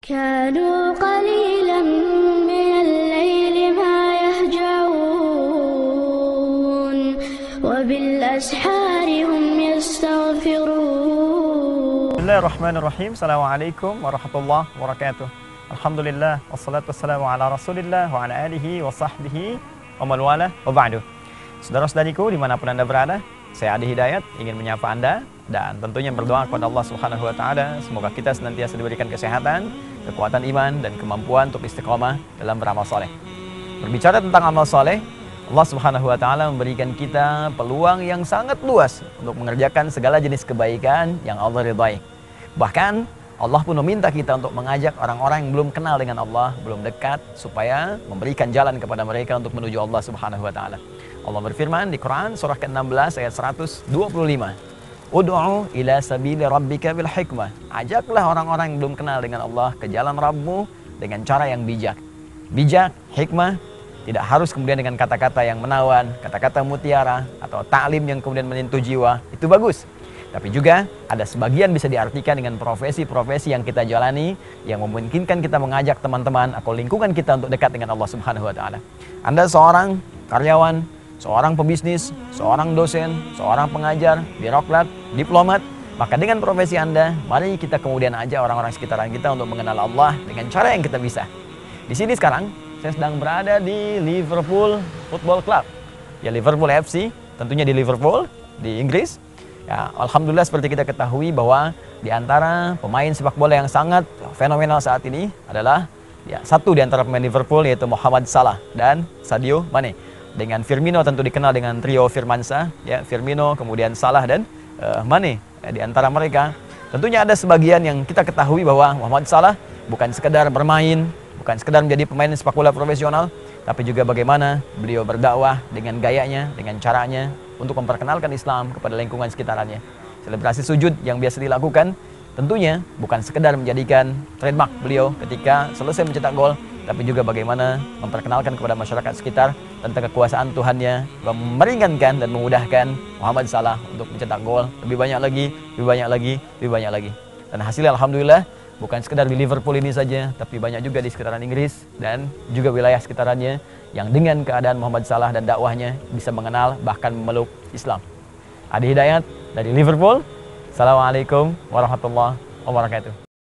كانوا قليلا من الليل ما يهجعون وبالأسحار هم يستغفرون. بسم الله الرحمن الرحيم. السلام عليكم ورحمة الله وبركاته. الحمد لله والصلاة والسلام على رسول الله وعلى آله وصحبه ومن والاه. وبعده Saudara-saudariku dimanapun Anda berada, saya Adi Hidayat ingin menyapa Anda dan tentunya berdoa kepada Allah Subhanahu wa taala semoga kita senantiasa diberikan kesehatan, kekuatan iman dan kemampuan untuk istiqomah dalam beramal soleh. Berbicara tentang amal soleh, Allah Subhanahu wa taala memberikan kita peluang yang sangat luas untuk mengerjakan segala jenis kebaikan yang Allah ridhai. Bahkan Allah pun meminta kita untuk mengajak orang-orang yang belum kenal dengan Allah, belum dekat supaya memberikan jalan kepada mereka untuk menuju Allah Subhanahu wa taala. Allah berfirman di Quran surah ke-16 ayat 125. Ud'u ila sabili rabbika bil hikmah. Ajaklah orang-orang yang belum kenal dengan Allah ke jalan Rabbmu dengan cara yang bijak. Bijak, hikmah, tidak harus kemudian dengan kata-kata yang menawan, kata-kata mutiara, atau taklim yang kemudian menyentuh jiwa. Itu bagus. Tapi juga ada sebagian bisa diartikan dengan profesi-profesi yang kita jalani yang memungkinkan kita mengajak teman-teman atau lingkungan kita untuk dekat dengan Allah Subhanahu wa taala. Anda seorang karyawan, seorang pebisnis, seorang dosen, seorang pengajar, birokrat, diplomat, maka dengan profesi Anda, mari kita kemudian ajak orang-orang sekitaran kita untuk mengenal Allah dengan cara yang kita bisa. Di sini sekarang saya sedang berada di Liverpool Football Club. Ya Liverpool FC, tentunya di Liverpool, di Inggris. Ya, Alhamdulillah seperti kita ketahui bahwa di antara pemain sepak bola yang sangat fenomenal saat ini adalah ya, satu di antara pemain Liverpool yaitu Muhammad Salah dan Sadio Mane. Dengan Firmino tentu dikenal dengan trio Firmansa, ya Firmino, kemudian Salah dan uh, Mane. Ya, di antara mereka tentunya ada sebagian yang kita ketahui bahwa Muhammad Salah bukan sekedar bermain, bukan sekedar menjadi pemain sepak bola profesional, tapi juga bagaimana beliau berdakwah dengan gayanya, dengan caranya untuk memperkenalkan Islam kepada lingkungan sekitarannya. Selebrasi sujud yang biasa dilakukan tentunya bukan sekedar menjadikan trademark beliau ketika selesai mencetak gol, tapi juga bagaimana memperkenalkan kepada masyarakat sekitar tentang kekuasaan Tuhannya, meringankan dan memudahkan Muhammad Salah untuk mencetak gol lebih banyak lagi, lebih banyak lagi, lebih banyak lagi. Dan hasilnya alhamdulillah bukan sekedar di Liverpool ini saja, tapi banyak juga di sekitaran Inggris dan juga wilayah sekitarannya yang dengan keadaan Muhammad Salah dan dakwahnya bisa mengenal bahkan memeluk Islam. Adi Hidayat dari Liverpool. Assalamualaikum warahmatullahi wabarakatuh.